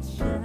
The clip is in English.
reach you.